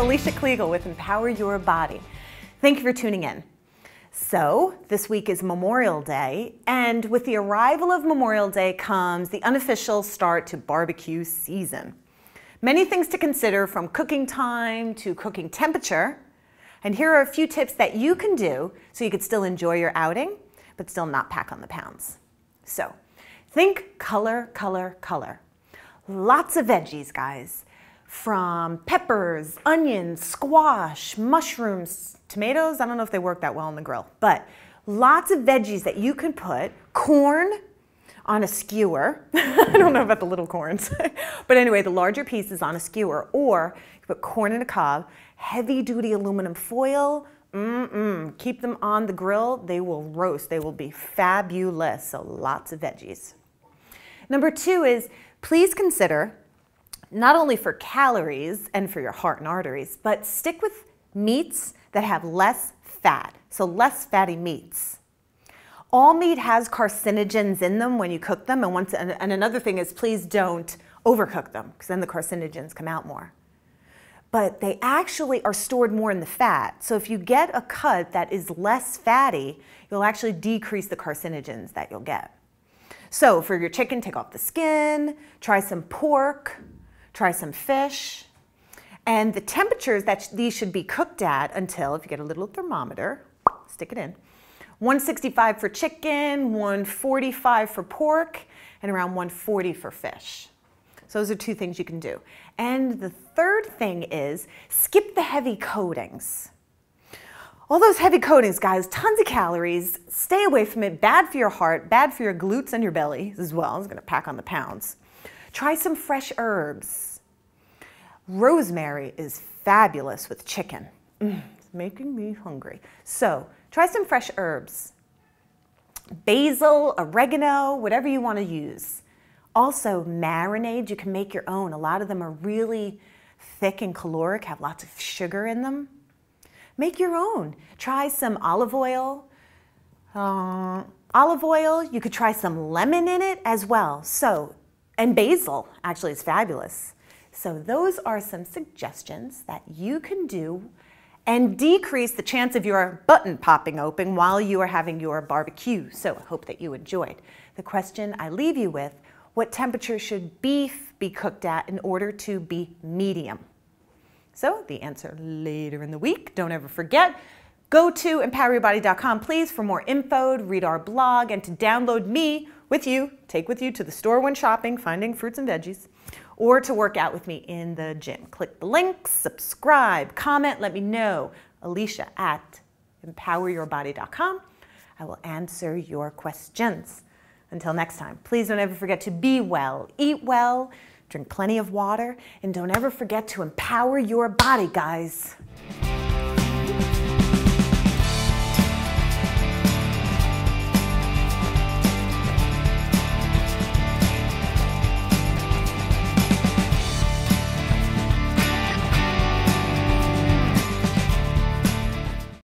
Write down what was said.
Alycia Kluegl with Empower Your Body. Thank you for tuning in. So, this week is Memorial Day, and with the arrival of Memorial Day comes the unofficial start to barbecue season. Many things to consider from cooking time to cooking temperature. And here are a few tips that you can do so you could still enjoy your outing, but still not pack on the pounds. So, think color, color, color. Lots of veggies, guys from peppers, onions, squash, mushrooms, tomatoes. I don't know if they work that well on the grill, but lots of veggies that you can put, corn on a skewer. I don't know about the little corns, but anyway, the larger pieces on a skewer, or you put corn in a cob, heavy duty aluminum foil. Mm-mm. Keep them on the grill. They will roast. They will be fabulous. So lots of veggies. Number two is please consider not only for calories and for your heart and arteries, but stick with meats that have less fat, so less fatty meats. All meat has carcinogens in them when you cook them, and, once, and, and another thing is please don't overcook them, because then the carcinogens come out more. But they actually are stored more in the fat. So if you get a cut that is less fatty, you'll actually decrease the carcinogens that you'll get. So for your chicken, take off the skin, try some pork, try some fish. And the temperatures that these should be cooked at until, if you get a little thermometer, stick it in, 165 for chicken, 145 for pork, and around 140 for fish. So those are two things you can do. And the third thing is skip the heavy coatings. All those heavy coatings, guys, tons of calories. Stay away from it. Bad for your heart, bad for your glutes and your belly as well. It's gonna pack on the pounds. Try some fresh herbs. Rosemary is fabulous with chicken. Mm, it's making me hungry. So try some fresh herbs. Basil, oregano, whatever you want to use. Also, marinades, you can make your own. A lot of them are really thick and caloric, have lots of sugar in them. Make your own. Try some olive oil. Uh, olive oil, you could try some lemon in it as well. So and basil actually is fabulous. So those are some suggestions that you can do and decrease the chance of your button popping open while you are having your barbecue. So I hope that you enjoyed. The question I leave you with, what temperature should beef be cooked at in order to be medium? So the answer later in the week. Don't ever forget, go to empoweryourbody.com please for more info, read our blog, and to download me with you, take with you to the store when shopping, finding fruits and veggies, or to work out with me in the gym. Click the link, subscribe, comment, let me know. Alycia at empoweryourbody.com. I will answer your questions. Until next time, please don't ever forget to be well, eat well, drink plenty of water, and don't ever forget to empower your body, guys.